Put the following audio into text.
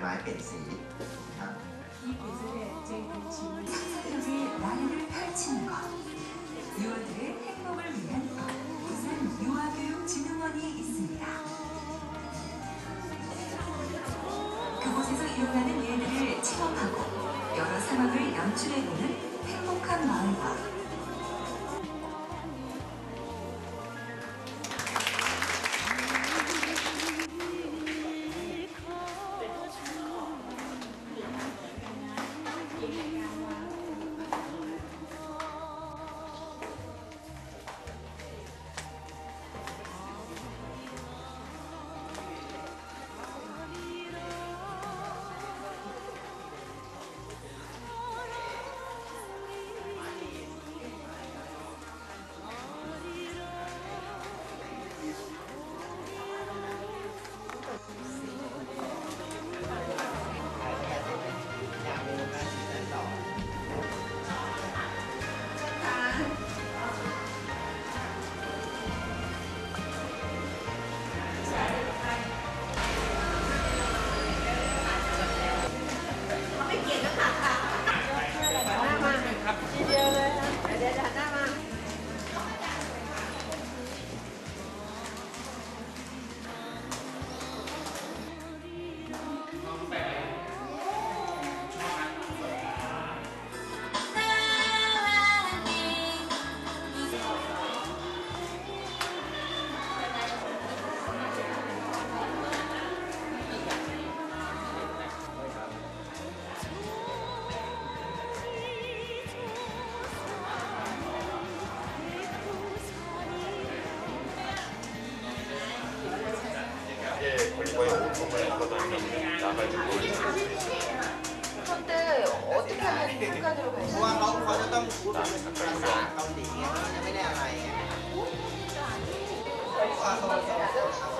ม้เปลี่ยนสีครับ 이 계절에 저희들 지원을 상사들에게 나이를 펼치는 것. 유아들의 행복을 위한 부산 유아교육진흥원이 있습니다. 그곳에서 일어나는 일들을 체험하고 여러 상황을 연출해보는 행복한 마을과 그 런데 어떻게 하면 북한으로 갈 เพ 수 ราะว่าเขาเขาจะต้องพูดเป็นภาษาเกาหลีไงเขาจะไม่ได้อะไรไงเพร